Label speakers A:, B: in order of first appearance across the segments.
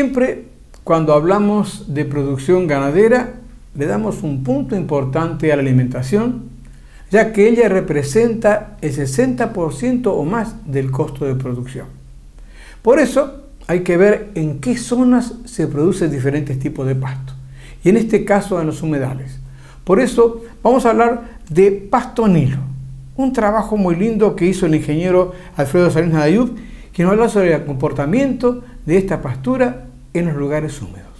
A: Siempre cuando hablamos de producción ganadera, le damos un punto importante a la alimentación, ya que ella representa el 60% o más del costo de producción. Por eso hay que ver en qué zonas se producen diferentes tipos de pasto, y en este caso en los humedales. Por eso vamos a hablar de pasto nilo, un trabajo muy lindo que hizo el ingeniero Alfredo Salinas Ayub, que nos habla sobre el comportamiento de esta pastura en los lugares húmedos.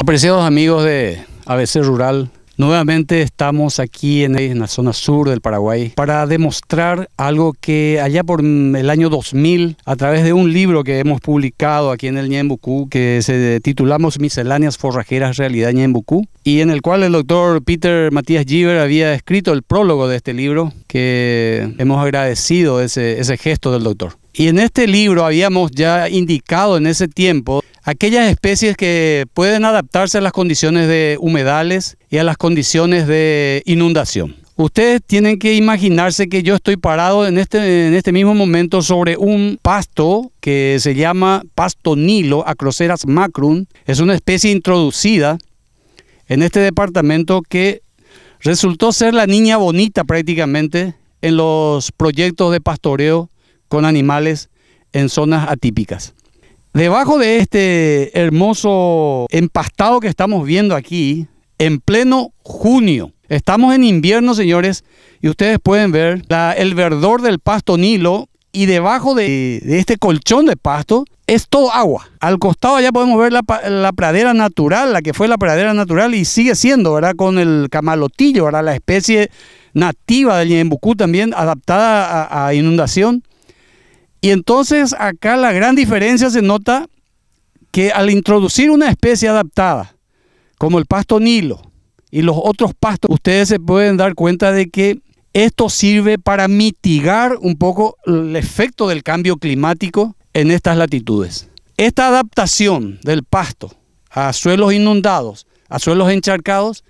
B: Apreciados amigos de ABC Rural, Nuevamente estamos aquí en la zona sur del Paraguay para demostrar algo que allá por el año 2000, a través de un libro que hemos publicado aquí en el Ñembucú, que se titulamos Misceláneas Forrajeras Realidad Ñembucú, y en el cual el doctor Peter Matías Giver había escrito el prólogo de este libro, que hemos agradecido ese gesto del doctor. Y en este libro habíamos ya indicado en ese tiempo aquellas especies que pueden adaptarse a las condiciones de humedales y a las condiciones de inundación. Ustedes tienen que imaginarse que yo estoy parado en este, en este mismo momento sobre un pasto que se llama pasto nilo, Acroceras macrum. Es una especie introducida en este departamento que resultó ser la niña bonita prácticamente en los proyectos de pastoreo con animales en zonas atípicas. Debajo de este hermoso empastado que estamos viendo aquí, en pleno junio, estamos en invierno, señores, y ustedes pueden ver el verdor del pasto Nilo y debajo de, este colchón de pasto es todo agua. Al costado ya podemos ver la, pradera natural, la que fue la pradera natural y sigue siendo, ¿verdad? Con el camalotillo, ¿verdad? La especie nativa del Ñembucú también adaptada a inundación. Y entonces acá la gran diferencia se nota que al introducir una especie adaptada, como el pasto nilo y los otros pastos, ustedes se pueden dar cuenta de que esto sirve para mitigar un poco el efecto del cambio climático en estas latitudes. Esta adaptación del pasto a suelos inundados, a suelos encharcados,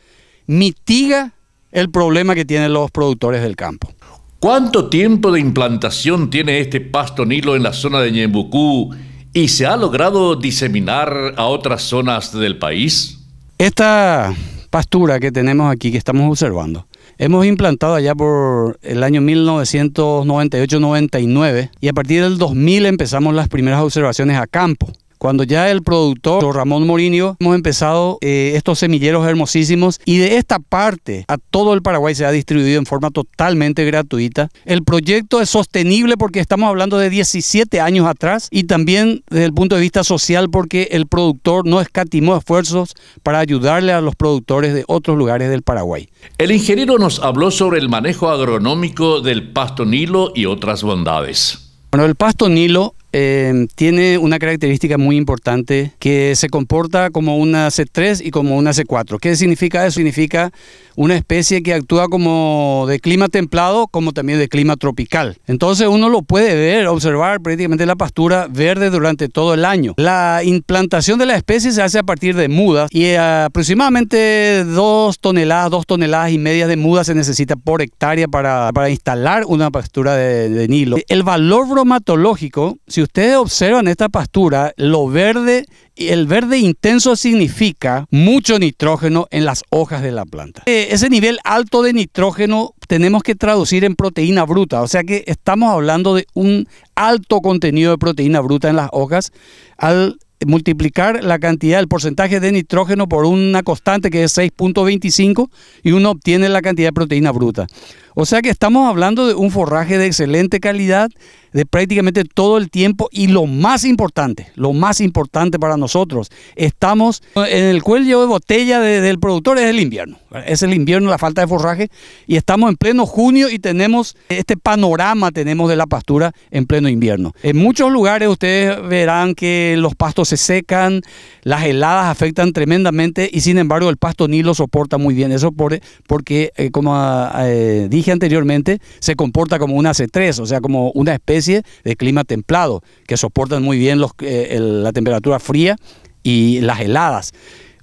B: mitiga el problema que tienen los productores del campo.
C: ¿Cuánto tiempo de implantación tiene este pasto nilo en la zona de Ñembucú y se ha logrado diseminar a otras zonas del país?
B: Esta pastura que tenemos aquí, que estamos observando, hemos implantado allá por el año 1998-99 y a partir del 2000 empezamos las primeras observaciones a campo. Cuando ya el productor Ramón Morinio hemos empezado eh, estos semilleros hermosísimos y de esta parte a todo el Paraguay se ha distribuido en forma totalmente gratuita. El proyecto es sostenible porque estamos hablando de 17 años atrás y también desde el punto de vista social porque el productor no escatimó esfuerzos para ayudarle a los productores de otros lugares del Paraguay.
C: El ingeniero nos habló sobre el manejo agronómico del pasto nilo y otras bondades.
B: Bueno, el pasto nilo eh, tiene una característica muy importante que se comporta como una C3 y como una C4. ¿Qué significa eso? Significa una especie que actúa como de clima templado como también de clima tropical. Entonces uno lo puede ver, observar prácticamente la pastura verde durante todo el año. La implantación de la especie se hace a partir de mudas y aproximadamente dos toneladas, dos toneladas y media de mudas se necesita por hectárea para, para instalar una pastura de, de Nilo. El valor bromatológico, si ustedes observan esta pastura, lo verde, el verde intenso significa mucho nitrógeno en las hojas de la planta. Eh, ese nivel alto de nitrógeno tenemos que traducir en proteína bruta, o sea que estamos hablando de un alto contenido de proteína bruta en las hojas al multiplicar la cantidad, el porcentaje de nitrógeno por una constante que es 6.25 y uno obtiene la cantidad de proteína bruta. O sea que estamos hablando de un forraje de excelente calidad, de prácticamente todo el tiempo y lo más importante, lo más importante para nosotros, estamos en el cuello de botella del productor es el invierno. Es el invierno, la falta de forraje y estamos en pleno junio y tenemos este panorama tenemos de la pastura en pleno invierno. En muchos lugares ustedes verán que los pastos se secan, las heladas afectan tremendamente y sin embargo el pasto ni lo soporta muy bien. Eso por, porque, eh, como eh, dije anteriormente, se comporta como una C3, o sea, como una especie de clima templado, que soportan muy bien los, eh, la temperatura fría y las heladas.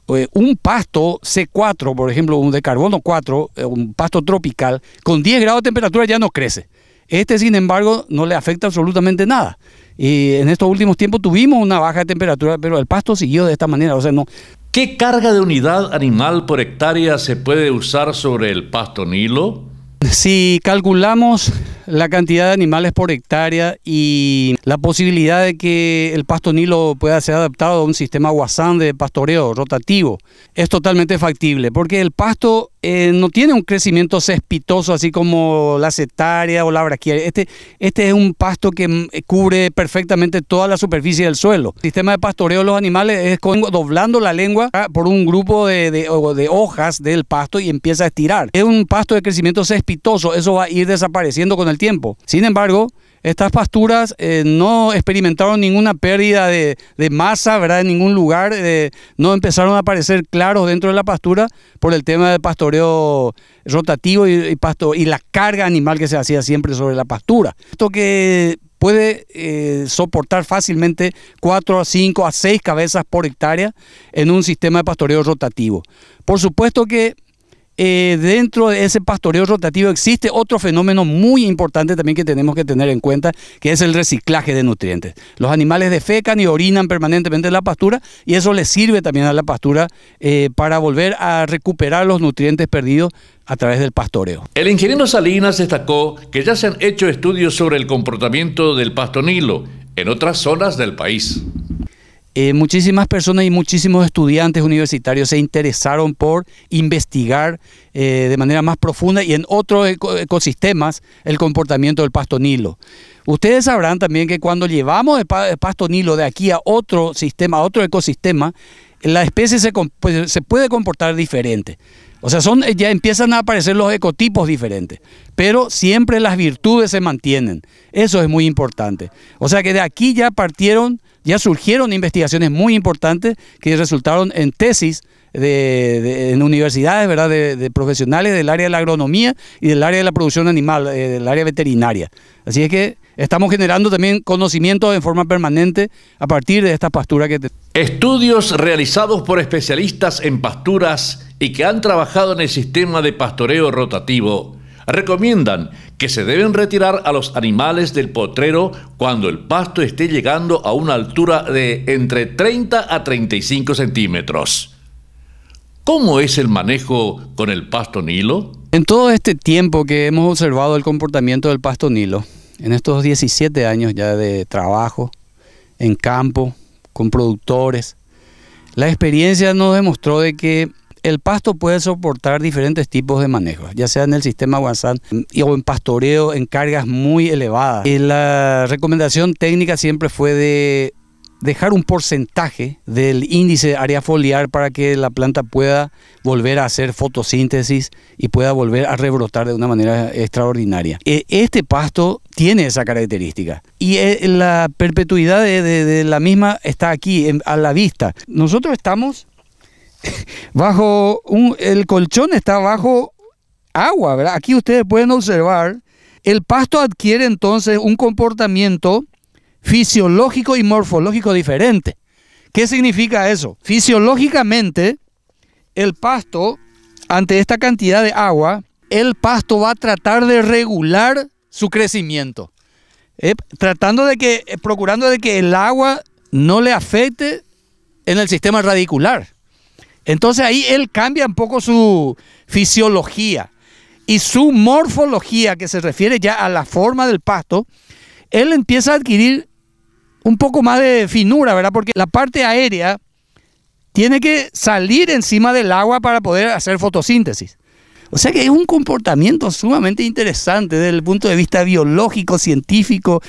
B: eh, un pasto C4, por ejemplo, un de carbono 4, eh, un pasto tropical, con 10 grados de temperatura ya no crece. Este, sin embargo, no le afecta absolutamente nada. Y en estos últimos tiempos tuvimos una baja de temperatura, pero el pasto siguió de esta manera. O sea, no.
C: ¿Qué carga de unidad animal por hectárea se puede usar sobre el pasto Nilo?
B: Si calculamos la cantidad de animales por hectárea y la posibilidad de que el pasto nilo pueda ser adaptado a un sistema guasán de pastoreo rotativo. Es totalmente factible porque el pasto eh, no tiene un crecimiento cespitoso así como la cetaria o la braquiaria. Este, este es un pasto que mm, cubre perfectamente toda la superficie del suelo. El sistema de pastoreo de los animales es doblando la lengua por un grupo de, de, de hojas del pasto y empieza a estirar. Es un pasto de crecimiento cespitoso, eso va a ir desapareciendo con el tiempo. Sin embargo, estas pasturas eh, no experimentaron ninguna pérdida de, masa, ¿verdad? En ningún lugar. Eh, no empezaron a aparecer claros dentro de la pastura por el tema del pastoreo rotativo y, y la carga animal que se hacía siempre sobre la pastura. Esto que puede eh, soportar fácilmente 4 a 5 a 6 cabezas por hectárea en un sistema de pastoreo rotativo. Por supuesto que eh, dentro de ese pastoreo rotativo existe otro fenómeno muy importante también que tenemos que tener en cuenta, que es el reciclaje de nutrientes. Los animales defecan y orinan permanentemente en la pastura y eso les sirve también a la pastura eh, para volver a recuperar los nutrientes perdidos a través del pastoreo.
C: El ingeniero Salinas destacó que ya se han hecho estudios sobre el comportamiento del pastonilo en otras zonas del país.
B: Eh, muchísimas personas y muchísimos estudiantes universitarios se interesaron por investigar eh, de manera más profunda y en otros ecosistemas el comportamiento del pasto nilo. Ustedes sabrán también que cuando llevamos el, pasto nilo de aquí a otro sistema, a otro ecosistema, la especie se, pues, se puede comportar diferente. O sea, son, ya empiezan a aparecer los ecotipos diferentes, pero siempre las virtudes se mantienen. Eso es muy importante. O sea que de aquí ya partieron ya surgieron investigaciones muy importantes que resultaron en tesis de, en universidades, ¿verdad? De, profesionales del área de la agronomía y del área de la producción animal, eh, del área veterinaria. Así es que estamos generando también conocimiento en forma permanente a partir de esta pastura que...
C: Estudios realizados por especialistas en pasturas y que han trabajado en el sistema de pastoreo rotativo recomiendan que se deben retirar a los animales del potrero cuando el pasto esté llegando a una altura de entre 30 a 35 centímetros. ¿Cómo es el manejo con el pasto nilo?
B: En todo este tiempo que hemos observado el comportamiento del pasto nilo, en estos 17 años ya de trabajo en campo, con productores, la experiencia nos demostró de que el pasto puede soportar diferentes tipos de manejos, ya sea en el sistema WhatsApp o en pastoreo en cargas muy elevadas. Y la recomendación técnica siempre fue de dejar un porcentaje del índice de área foliar para que la planta pueda volver a hacer fotosíntesis y pueda volver a rebrotar de una manera extraordinaria. E, este pasto tiene esa característica y eh, la perpetuidad de, la misma está aquí a la vista. Nosotros estamos bajo el colchón está bajo agua. Aquí ustedes pueden observar, el pasto adquiere entonces un comportamiento fisiológico y morfológico diferente. ¿Qué significa eso? Fisiológicamente, el pasto, ante esta cantidad de agua, el pasto va a tratar de regular su crecimiento, ¿eh? tratando de que, eh, procurando de que el agua no le afecte en el sistema radicular. Entonces ahí él cambia un poco su fisiología y su morfología, que se refiere ya a la forma del pasto, él empieza a adquirir un poco más de finura, ¿verdad? Porque la parte aérea tiene que salir encima del agua para poder hacer fotosíntesis. O sea que es un comportamiento sumamente interesante desde el punto de vista biológico, científico.